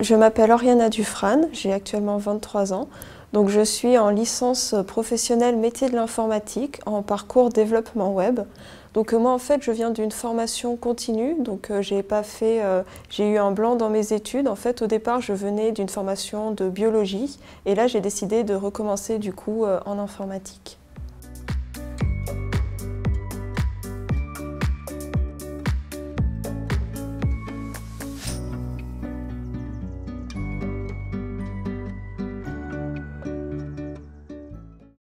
Je m'appelle Oriana Dufran, j'ai actuellement 23 ans. Donc je suis en licence professionnelle métier de l'informatique en parcours développement web. Donc moi en fait je viens d'une formation continue, donc euh, j'ai pas fait, euh, j'ai eu un blanc dans mes études. En fait au départ je venais d'une formation de biologie et là j'ai décidé de recommencer du coup euh, en informatique.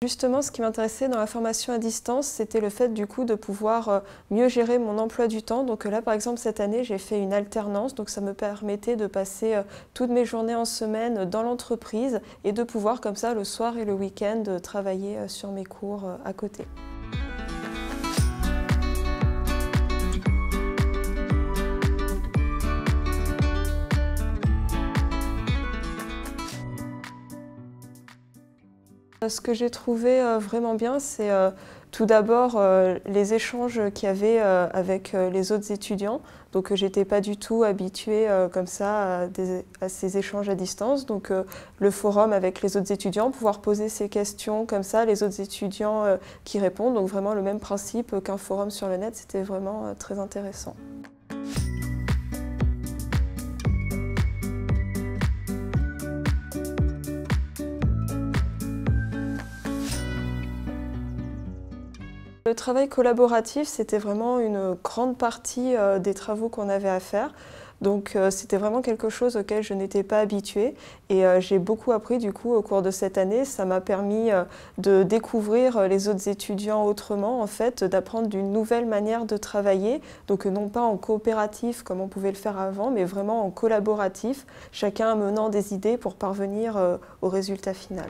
Justement, ce qui m'intéressait dans la formation à distance, c'était le fait du coup de pouvoir euh, mieux gérer mon emploi du temps. Donc là, par exemple, cette année, j'ai fait une alternance, donc ça me permettait de passer euh, toutes mes journées en semaine dans l'entreprise et de pouvoir comme ça le soir et le week-end travailler euh, sur mes cours à côté. Ce que j'ai trouvé euh, vraiment bien, c'est euh, tout d'abord euh, les échanges qu'il y avait avec les autres étudiants. Donc j'étais pas du tout habituée comme ça à, ces échanges à distance. Donc le forum avec les autres étudiants, pouvoir poser ces questions comme ça, les autres étudiants qui répondent. Donc vraiment le même principe qu'un forum sur le net, c'était vraiment très intéressant. Le travail collaboratif, c'était vraiment une grande partie euh, des travaux qu'on avait à faire. Donc euh, c'était vraiment quelque chose auquel je n'étais pas habituée et euh, j'ai beaucoup appris du coup au cours de cette année. Ça m'a permis de découvrir les autres étudiants autrement en fait, d'apprendre d'une nouvelle manière de travailler. Donc non pas en coopératif comme on pouvait le faire avant, mais vraiment en collaboratif, chacun amenant des idées pour parvenir au résultat final.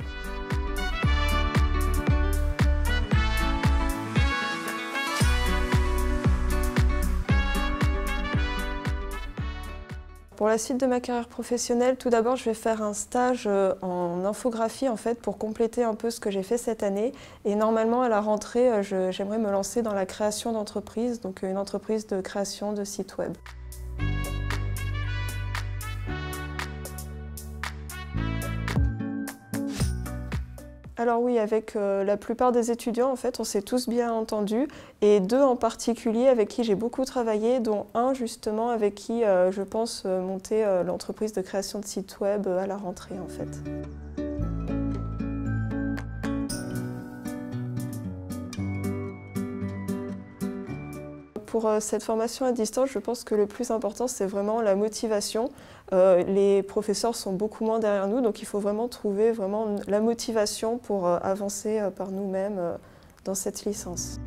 Pour la suite de ma carrière professionnelle, tout d'abord, je vais faire un stage euh, en infographie en fait pour compléter un peu ce que j'ai fait cette année. Et normalement, à la rentrée, euh, j'aimerais me lancer dans la création d'entreprise, donc une entreprise de création de sites web. Alors oui, avec euh, la plupart des étudiants, en fait, on s'est tous bien entendus, et deux en particulier avec qui j'ai beaucoup travaillé, dont un justement avec qui euh, je pense euh, monter l'entreprise de création de sites web à la rentrée en fait. Pour euh, cette formation à distance, je pense que le plus important, c'est vraiment la motivation. Euh, les professeurs sont beaucoup moins derrière nous, donc il faut vraiment trouver vraiment la motivation pour euh, avancer par nous-mêmes dans cette licence.